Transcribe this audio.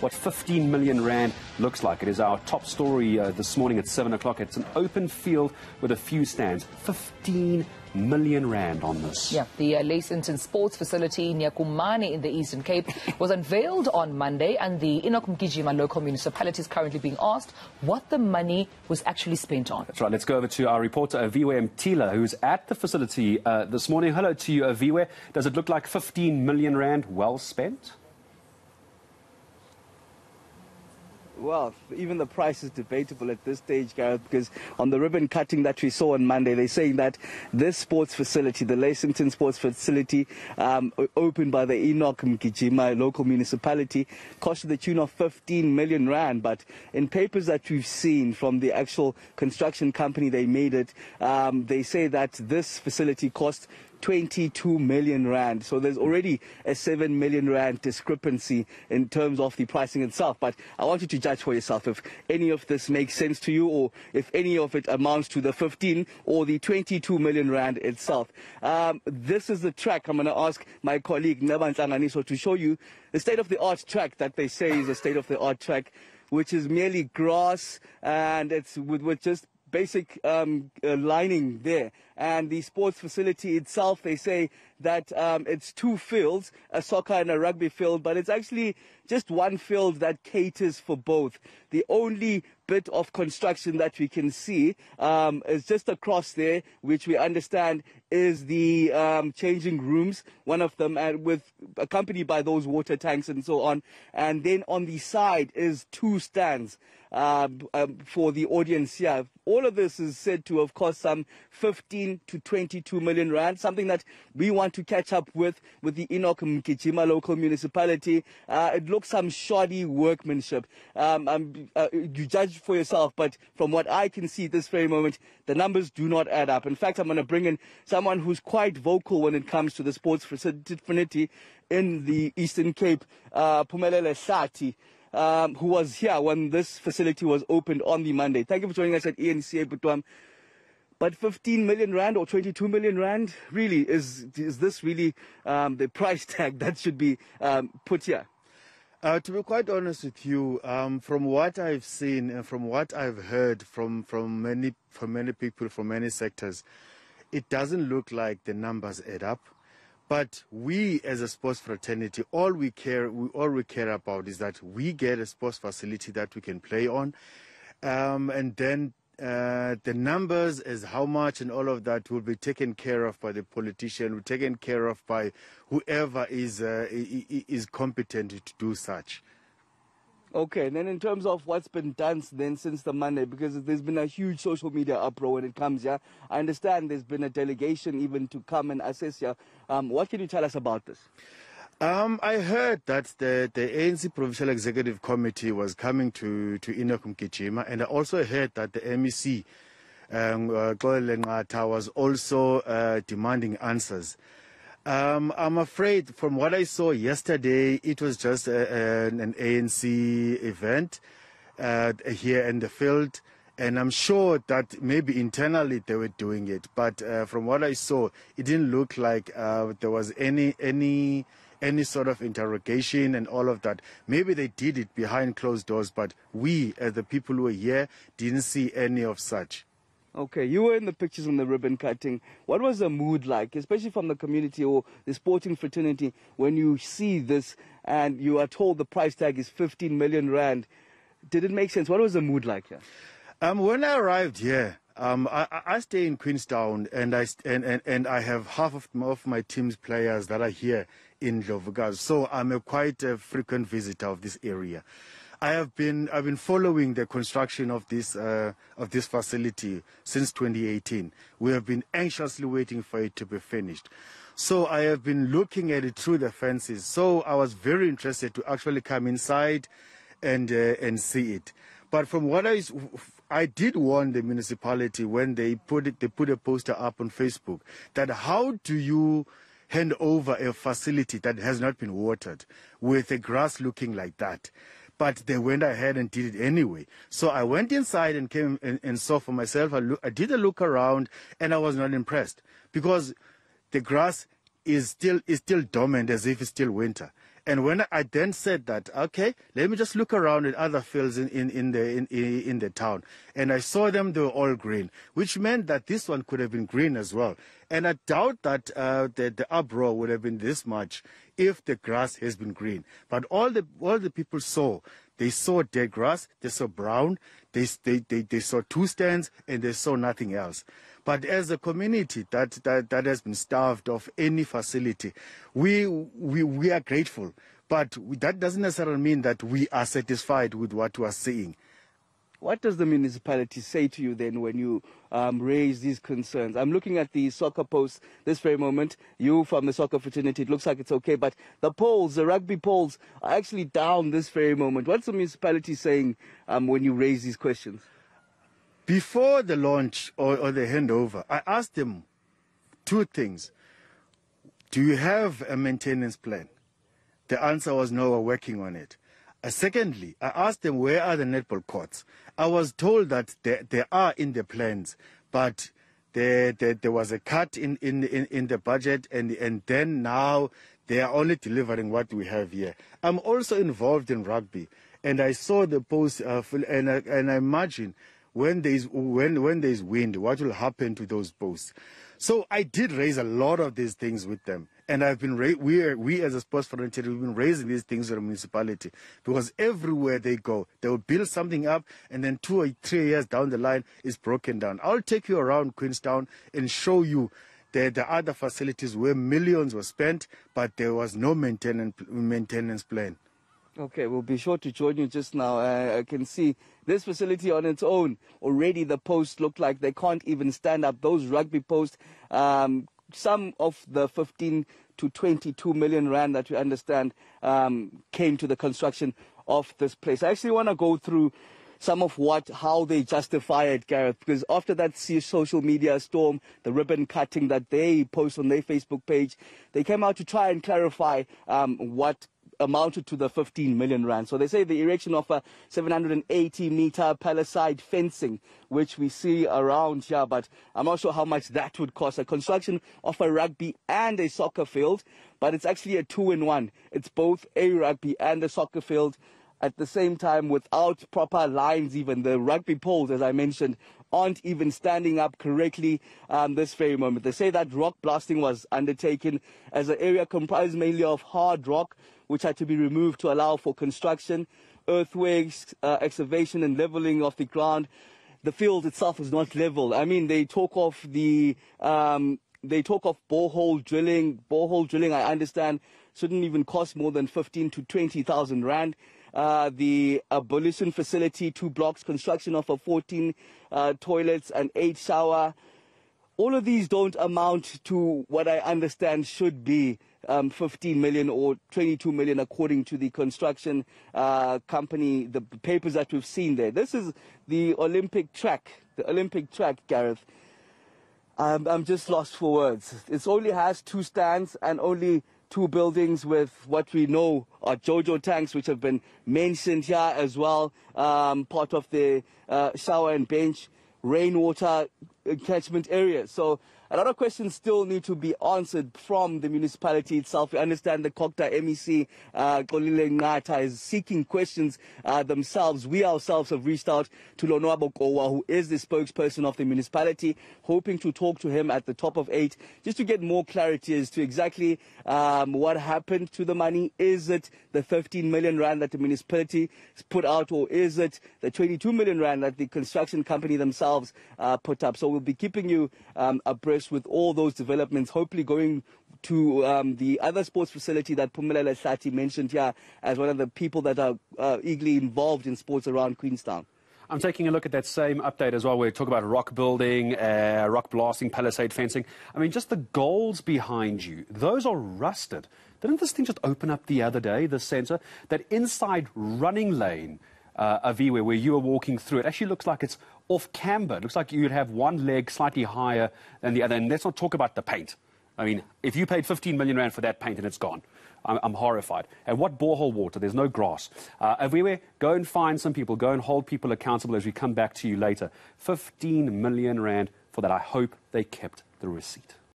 what 15 million rand looks like. It is our top story uh, this morning at 7 o'clock. It's an open field with a few stands. 15 million rand on this. Yeah, the uh, Sports Facility near Komani in the Eastern Cape was unveiled on Monday and the Enoch Mgijima local municipality is currently being asked what the money was actually spent on. That's right. Let's go over to our reporter Aviwe Mtila who's at the facility uh, this morning. Hello to you Aviwe. Does it look like 15 million rand well spent? Well, even the price is debatable at this stage, Gareth, because on the ribbon cutting that we saw on Monday, they're saying that this sports facility, the Lesseyton Sports Facility, um, opened by the Enoch Mgijima local municipality, cost the tune of 15 million rand. But in papers that we've seen from the actual construction company they made it, um, they say that this facility cost 22 million rand. So there's already a 7 million rand discrepancy in terms of the pricing itself. But I want you to judge for yourself if any of this makes sense to you or if any of it amounts to the 15 or the 22 million rand itself. Um, this is the track I'm going to ask my colleague Neban Tlanganiso to show you the state of the art track that they say is a state of the art track which is merely grass and it's with, with just basic um, uh, lining there. And the sports facility itself, they say that um, it's two fields, a soccer and a rugby field, but it's actually just one field that caters for both. The only bit of construction that we can see um, is just across there, which we understand is the um, changing rooms, one of them uh, with accompanied by those water tanks and so on. And then on the side is two stands uh, um, for the audience here. All of this is said to have cost some 15 to 22 million rand, something that we want to catch up with with the Enoch Mgijima local municipality. Uh, it looks some shoddy workmanship. Um, um, uh, you judge for yourself, but from what I can see at this very moment, the numbers do not add up. In fact, I'm going to bring in someone who's quite vocal when it comes to the sports fraternity in the Eastern Cape, uh, Phumelele Hlathi um, who was here when this facility was opened on the Monday. Thank you for joining us at ENCA Butwam. But 15 million rand or 22 million rand, really, is, is this really um, the price tag that should be um, put here? Uh, to be quite honest with you, um, from what I've seen and from what I've heard from, from, many, from many people from many sectors, it doesn't look like the numbers add up. But we, as a sports fraternity, all we care, we, all we care about is that we get a sports facility that we can play on, um, and then uh, the numbers as how much and all of that will be taken care of by the politician, will taken care of by whoever is uh, is competent to do such. Okay, and then in terms of what's been done then since the Monday, because there's been a huge social media uproar when it comes here. I understand there's been a delegation even to come and assess here. Um, what can you tell us about this? Um, I heard that the, the ANC Provincial Executive Committee was coming to, to Enoch Mgijima, and I also heard that the MEC, um, uh, was also uh, demanding answers. Um, I'm afraid from what I saw yesterday, it was just a, a, an ANC event uh, here in the field. And I'm sure that maybe internally they were doing it. But uh, from what I saw, it didn't look like uh, there was any, any, any sort of interrogation and all of that. Maybe they did it behind closed doors, but we, as the people who were here, didn't see any of such. Okay, you were in the pictures on the ribbon cutting. What was the mood like, especially from the community or the sporting fraternity, when you see this and you are told the price tag is 15 million rand? Did it make sense? What was the mood like here? Um, when I arrived here, um, I, I, stay in Queenstown and I, and, and, and I have half of, of my team's players that are here in Ndlovukazi. So I'm a quite a frequent visitor of this area. I have been I've been following the construction of this uh, of this facility since 2018. We have been anxiously waiting for it to be finished. So I have been looking at it through the fences. So I was very interested to actually come inside and uh, and see it. But from what I I did warn the municipality when they put it they put a poster up on Facebook that how do you hand over a facility that has not been watered with the grass looking like that but they went ahead and did it anyway. So I went inside and came and, and saw for myself. I, I did a look around and I was not impressed because the grass is still is still dormant as if it's still winter. And when I then said that, okay, let me just look around at other fields in, in, in the in, in the town, and I saw them; they were all green, which meant that this one could have been green as well. And I doubt that uh, the, the uproar would have been this much if the grass has been green. But all the all the people saw, they saw dead grass, they saw brown, they, they, they, they saw two stands, and they saw nothing else. But as a community that, that, that has been starved of any facility, we, we, we are grateful. But that doesn't necessarily mean that we are satisfied with what we are seeing. What does the municipality say to you then when you um, raise these concerns? I'm looking at the soccer post this very moment. You from the soccer fraternity, it looks like it's okay, but the poles, the rugby poles, are actually down this very moment. What's the municipality saying um, when you raise these questions? Before the launch or, or the handover, I asked them two things. Do you have a maintenance plan? The answer was no, we're working on it. Uh, secondly, I asked them where are the netball courts. I was told that they, they are in the plans, but there, there, there was a cut in, in, in, in the budget, and, and then now they are only delivering what we have here. I'm also involved in rugby, and I saw the post, uh, and, I, and I imagine when there is when when there is wind, what will happen to those posts? So I did raise a lot of these things with them. And I've been, ra- we, we as a sports fraternity, we've been raising these things with the municipality because everywhere they go, they will build something up and then two or three years down the line, it's broken down. I'll take you around Queenstown and show you the, the other facilities where millions were spent, but there was no maintenance, maintenance plan. Okay, we'll be sure to join you just now. Uh, I can see this facility on its own. Already the posts look like they can't even stand up. Those rugby posts um, some of the 15 to 22 million rand that we understand um, came to the construction of this place. I actually want to go through some of what how they justify it, Gareth, because after that social media storm, the ribbon cutting that they post on their Facebook page, they came out to try and clarify um, what amounted to the 15 million rand. So they say the erection of a 780 meter palisade fencing, which we see around here, but I'm not sure how much that would cost. A construction of a rugby and a soccer field, but it's actually a two in one. It's both a rugby and a soccer field at the same time without proper lines even the rugby poles as i mentioned aren't even standing up correctly um, this very moment they say that rock blasting was undertaken as the area comprised mainly of hard rock which had to be removed to allow for construction, earthworks, uh, excavation and leveling of the ground. The field itself is not level. I mean, they talk of the, um, they talk of borehole drilling. Borehole drilling, I understand, shouldn't even cost more than 15 to 20,000 rand. Uh, the ablution facility, two blocks, construction of a 14 uh, toilets and eight shower. All of these don't amount to what I understand should be um, 15 million or 22 million, according to the construction uh, company, the papers that we've seen there. This is the Olympic track, the Olympic track, Gareth. I'm, I'm just lost for words. It only has two stands and only two buildings with what we know are Jojo tanks, which have been mentioned here as well, um, part of the uh, shower and bench, rainwater catchment area. So a lot of questions still need to be answered from the municipality itself. We understand the COGTA MEC, uh, Kolile Ngata, is seeking questions uh, themselves. We ourselves have reached out to Lonwabo Kowa, who is the spokesperson of the municipality, hoping to talk to him at the top of eight, just to get more clarity as to exactly um, what happened to the money. Is it the 15 million rand that the municipality put out, or is it the 22 million rand that the construction company themselves uh, put up? So we'll be keeping you um, abreast with all those developments, hopefully going to um, the other sports facility that Pumela Hlathi mentioned here as one of the people that are uh, eagerly involved in sports around Queenstown. I'm taking a look at that same update as well, where we talk about rock building, uh, rock blasting, palisade fencing. I mean, just the goals behind you, those are rusted. Didn't this thing just open up the other day, the centre? That inside running lane uh, Aviwe, where you are walking through, it actually looks like it's off camber. It looks like you'd have one leg slightly higher than the other. And let's not talk about the paint. I mean, if you paid 15 million rand for that paint and it's gone, I'm, I'm horrified. And what borehole water? There's no grass. Uh, everywhere, go and find some people, go and hold people accountable as we come back to you later. 15 million rand for that. I hope they kept the receipt.